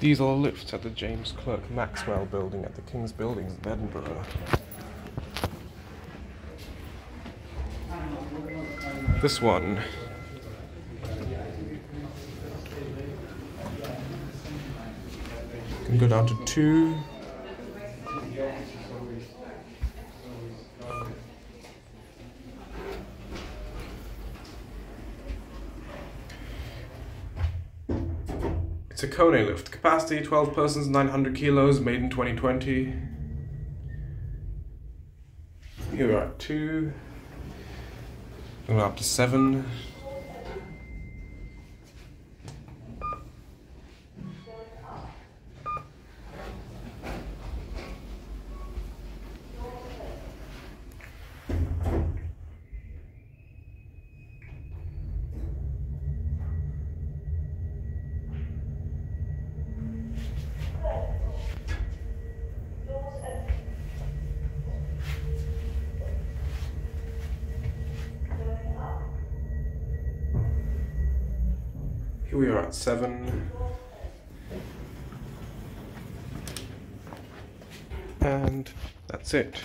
These are lifts at the James Clerk Maxwell building at the King's Buildings in Edinburgh. This one. Can go down to two. It's a Kone lift. Capacity 12 persons, 900 kilos, made in 2020. Here we are at two. Going up to seven. Here we are at seven. And that's it.